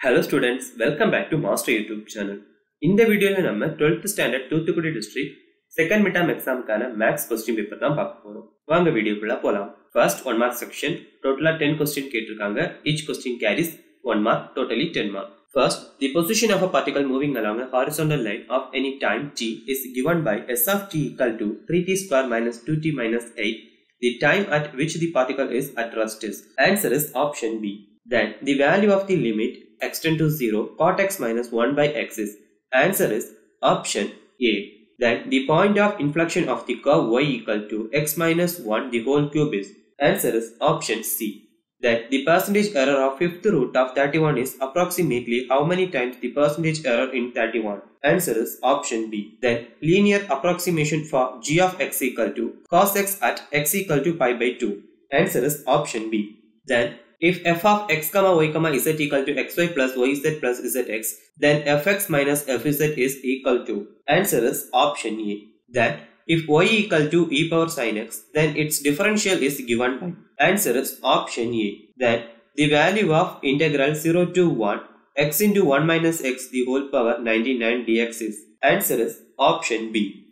Hello students welcome back to master YouTube channel இந்த வீடியோவில் நம்ம twelfth standard Thoothukudi district second midterm எக்ஸாமுக்கான maths question paper தான் பார்க்க போகிறோம் வாங்க வீடியோக்குள்ள போகலாம் ஃபர்ஸ்ட் ஒன் மார்க் செக்ஷன் டோட்டலாக டென் கொஸ்டின் கேட்டிருக்காங்க. Each question carries one mark totally ten mark first the position of a particle moving along horizontal line of any time t is given by s of t equal to three t square minus two t minus eight the time at which the particle is at rest is answer is option B Then, the value of the limit extend to 0 cot x minus 1 by x is. Answer is option A. Then, the point of inflection of the curve y equal to x minus 1 the whole cube is. Answer is option C that the percentage error of fifth root of 31 is approximately how many times the percentage error in 31? Answer is option B. Then linear approximation for g of x equal to cos x at x equal to pi by 2. Answer is option B. Then if f of x comma y comma z equal to xy plus yz plus zx, then fx minus fz is equal to. Answer is option A. That if y equal to e power sin x, then its differential is given by. Answer is option A. That the value of integral 0 to 1 x into 1 minus x the whole power 99 dx is. Answer is option B.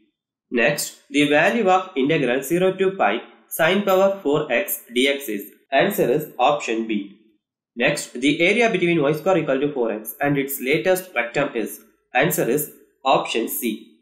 Next, the value of integral 0 to pi sin power 4x dx is. Answer is option B. Next, the area between y square equal to 4x and its latus rectum is. Answer is option C.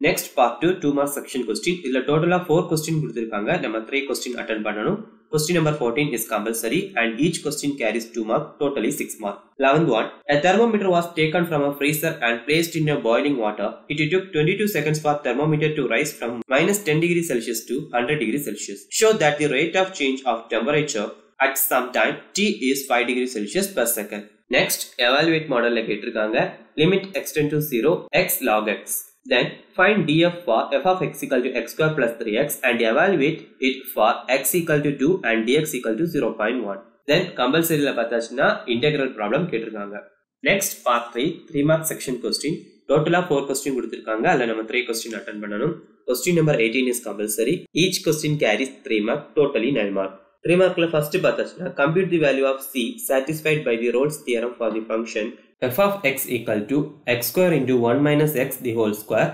Next part two two mark section question இதுல டோட்டலா four question கொடுத்துருக்காங்க நம்ம three question attend பண்ணணும் question number fourteen is compulsory and each question carries two mark totally six mark eleventh one A thermometer was taken from a freezer and placed in a boiling water. It took 22 seconds for thermometer to rise from minus 10 degree Celsius to 100 degree Celsius. Show that the rate of change of temperature at some time t is 5 degree Celsius per second. Next, evaluate model கேட்டிருக்காங்க limit extend to 0 x log x. Then find df for f of x equal to x square plus 3x and evaluate it for x equal to 2 and dx equal to 0.1. Then கம்பல்சரியில் பார்த்தாச்சுன்னா integral problem கேட்டிருக்காங்க. Next part three three mark section question டோட்டலாக four question கொடுத்துருக்காங்க. அதில் நம்ம three question attend பண்ணணும். Question number eighteen is compulsory each question carries three mark totally nine mark റിമാർക്കിൽ first പാത്തച്ഛന compute the value of c satisfied by the Rolle's theorem for the function f of x equal to x square into one minus x the whole square,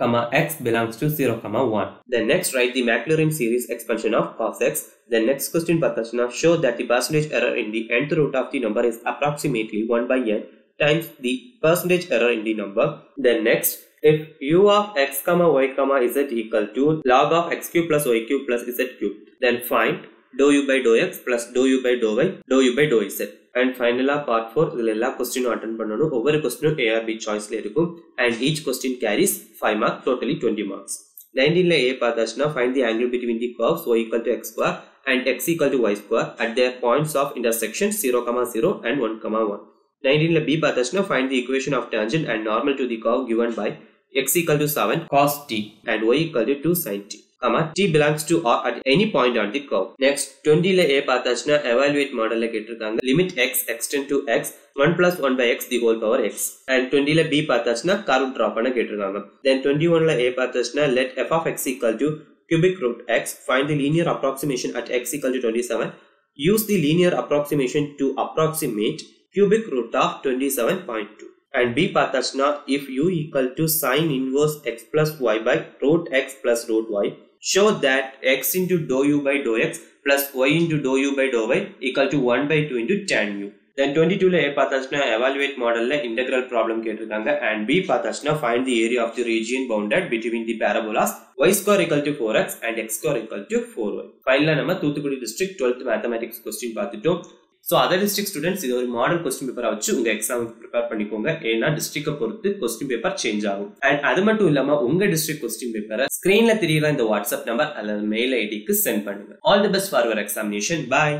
comma x belongs to 0 comma 1. Then next write the Maclaurin series expansion of cos x. Then next question Patashana show that the percentage error in the nth root of the number is approximately 1 by n times the percentage error in the number. Then next if u of x comma y comma z equal to log of x cube plus y cube plus z cube then find dou u by dou x plus dou u by dou y dou u by dou z and ஃபைனலாக part four இதில் எல்லா கொஸ்டினும் attend பண்ணணும் ஒவ்வொரு கொஸ்டினும் ஏஆர்பி சாய்ஸில் இருக்கும் and each question carries five mark totally twenty marks நைன்டீனில் ஏ பார்த்தாச்சுன்னா find the angle between the curves y equal to x square and x equal to y square at their points of intersection zero comma zero and one comma one நைன்டீனில் B பார்த்தாச்சுன்னா find the equation of tangent and normal to the curve given by x equal to seven cos t and y equal to two sin t comma t belongs to r at any point on the curve. Next, 20 ல a பார்த்தாச்சுன்னா evaluate model ல கேட்டிருக்காங்க limit x extend to x 1 plus 1 by x the whole power x and 20 ல b பார்த்தாச்சுன்னா curve draw பண்ண கேட்டிருக்காங்க then 21 ல a பார்த்தாச்சுன்னா let f of x equal to cubic root x find the linear approximation at x equal to 27 use the linear approximation to approximate cubic root of 27.2 and b பார்த்தாச்சுன்னா if u equal to sine inverse x plus y by root x plus root y show that x into dou u by dou x plus y into dou u by dou y equal to 1 by 2 into tan u. Then 22 ல A பார்த்தாச்சுன்னா evaluate modelல integral problem கேட்டிருக்காங்க and B பார்த்தாச்சுன்னா find the area of the region bounded between the parabolas y square equal to 4x and x square equal to 4y. ஃபைனலாக நம்ம Thoothukudi district twelfth mathematics question பார்த்துட்டோம் so other district students இது ஒரு model question பேப்பரை வச்சு உங்க எக்ஸாமுக்கு prepare பண்ணிக்கோங்க. ஏன்னா டிஸ்ட்ரிக்டை பொறுத்து கொஸ்டின் பேப்பர் சேஞ்ச் ஆகும். அண்ட் அது மட்டும் இல்லாம உங்க டிஸ்ட்ரிக்ட் கொஸ்டின் பேப்பரை ஸ்கிரீன்ல தெரியுற இந்த வாட்ஸ்அப் நம்பர் அல்லது மெயில் ஐடிக்கு சென்ட் பண்ணுங்க. All the best for your examination bye